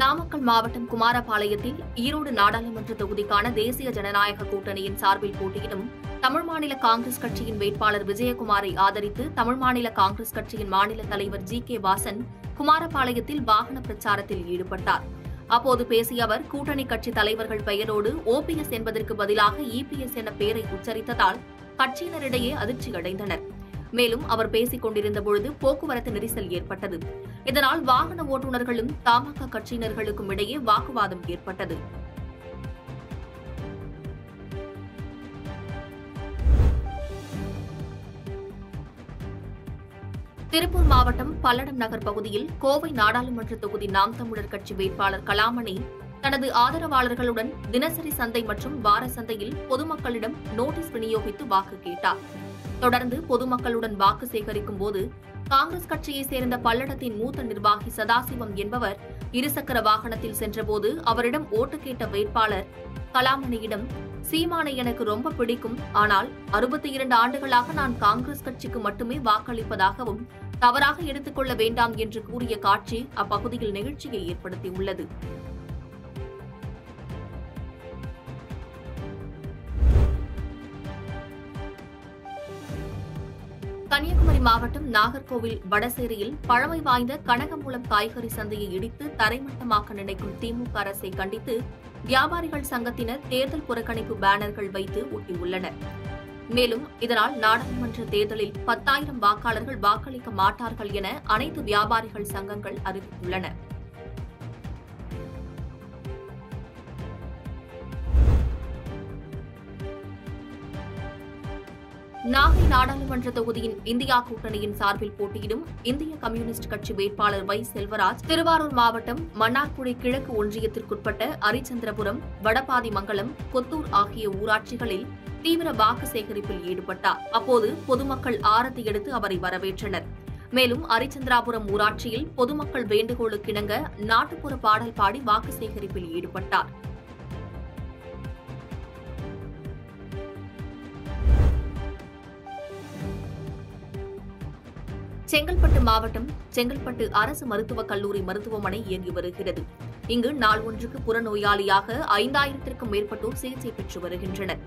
நாமக்கல் மாவட்டம் குமாரபாளையத்தில் ஈரோடு நாடாளுமன்ற தொகுதிக்கான தேசிய ஜனநாயக கூட்டணியின் சார்பில் போட்டியிடும் தமிழ் மாநில காங்கிரஸ் கட்சியின் வேட்பாளர் விஜயகுமாரை ஆதரித்து தமிழ் மாநில காங்கிரஸ் கட்சியின் மாநில தலைவர் ஜி கே வாசன் குமாரபாளையத்தில் வாகன பிரச்சாரத்தில் ஈடுபட்டார். அப்போது பேசிய அவர் கூட்டணி கட்சி தலைவர்கள் பெயரோடு ஓபிஎஸ் என்பதற்கு பதிலாக இபிஎஸ் என பெயரை உச்சரித்ததால் கட்சியினரிடையே அதிர்ச்சியடைந்தனர். மேலும் அவர் பேசிக் கொண்டிருந்த பொழுது போக்குவரத்து நெரிசல் ஏற்பட்டது. இதனால் வாகன ஓட்டுநர்களும் தமாக கட்சியினர்களுக்கும் இடையே வாக்குவாதம் ஏற்பட்டது. திருப்பூர் மாவட்டம் பல்லடம் நகர் பகுதியில் கோவை நாடாளுமன்ற தொகுதி நாம் தமிழர் கட்சி வேட்பாளர் கலாமணி தனது ஆதரவாளர்களுடன் தினசரி சந்தை மற்றும் வார சந்தையில் பொதுமக்களிடம் நோட்டீஸ் விநியோகித்து வாக்கு கேட்டார். தொடர்ந்து பொதுமக்களுடன் வாக்கு சேகரிக்கும் போது காங்கிரஸ் கட்சியைச் சேர்ந்த பல்லடத்தின் மூத்த நிர்வாகி சதாசிவம் என்பவர் இருசக்கர வாகனத்தில் சென்றபோது அவரிடம் ஓட்டு கேட்ட வேட்பாளர் கலாமணியிடம் சீமானை எனக்கு ரொம்ப பிடிக்கும். ஆனால் அறுபத்தி இரண்டு ஆண்டுகளாக நான் காங்கிரஸ் கட்சிக்கு மட்டுமே வாக்களிப்பதாகவும் தவறாக எடுத்துக்கொள்ள வேண்டாம் என்று கூறிய காட்சி அப்பகுதியில் நெகிழ்ச்சியை ஏற்படுத்தியுள்ளது. கன்னியாகுமரி மாவட்டம் நாகர்கோவில் வடசேரியில் பழமை வாய்ந்த கனகமூலம் காய்கறி சந்தையை இடித்து தரைமட்டமாக்க நினைக்கும் திமுக அரசை கண்டித்து வியாபாரிகள் சங்கத்தினர் தேர்தல் புறக்கணிப்பு பேனர்கள் வைத்து ஒட்டியுள்ளனர். மேலும் இதனால் நாடாளுமன்ற தேர்தலில் பத்தாயிரம் வாக்காளர்கள் வாக்களிக்க மாட்டார்கள் என அனைத்து வியாபாரிகள் சங்கங்கள் அறிவித்துள்ளன. நாகை நாடாளுமன்ற தொகுதியின் இந்தியா கூட்டணியின் சார்பில் போட்டியிடும் இந்திய கம்யூனிஸ்ட் கட்சி வேட்பாளர் வை செல்வராஜ் திருவாரூர் மாவட்டம் மன்னார்குடி கிழக்கு ஒன்றியத்திற்குட்பட்ட அரிச்சந்திரபுரம் வடபாதிமங்கலம் கொத்தூர் ஆகிய ஊராட்சிகளில் தீவிர வாக்கு சேகரிப்பில் ஈடுபட்டார். அப்போது பொதுமக்கள் ஆரத்தி எடுத்து அவரை வரவேற்றனர். மேலும் அரிச்சந்திராபுரம் ஊராட்சியில் பொதுமக்கள் வேண்டுகோளுக்கிணங்க நாட்டுப்புற பாடல் பாடி வாக்கு சேகரிப்பில் ஈடுபட்டார். செங்கல்பட்டு மாவட்டம் செங்கல்பட்டு அரசு மருத்துவக் கல்லூரி மருத்துவமனை இயங்கி வருகிறது. இங்கு நாள் ஒன்றுக்கு புறநோயாளியாக ஐந்தாயிரத்திற்கும் மேற்பட்டோர் சிகிச்சை பெற்று வருகின்றனர்.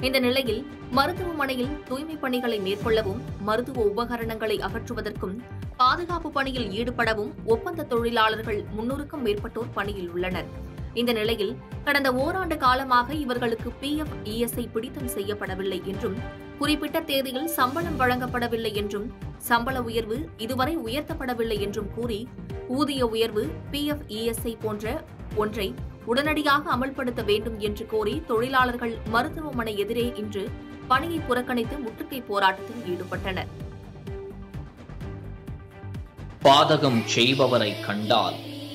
இந்த நிலையில் மருத்துவமனையில் தூய்மைப் பணிகளை மேற்கொள்ளவும் மருத்துவ உபகரணங்களை அகற்றுவதற்கும் பாதுகாப்பு பணியில் ஈடுபடவும் ஒப்பந்த தொழிலாளர்கள் முன்னூறுக்கும் மேற்பட்டோர் பணியில் உள்ளனர். இந்த நிலையில் கடந்த ஓராண்டு காலமாக இவர்களுக்கு பி எஃப் இஎஸ்ஐ பிடித்தம் செய்யப்படவில்லை என்றும் குறிப்பிட்ட தேதியில் சம்பளம் வழங்கப்படவில்லை என்றும் சம்பள உயர்வு இதுவரை உயர்த்தப்படவில்லை என்றும் கூறி ஊதிய உயர்வு பி எஃப் இஎஸ்ஐ போன்ற ஒன்றை உடனடியாக அமல்படுத்த வேண்டும் என்று கோரி தொழிலாளர்கள் மருத்துவமனை எதிரே இன்று பணியை புறக்கணித்து முற்றுகை போராட்டத்தில் ஈடுபட்டனர். பாதகம் செய்பவரை கண்டால்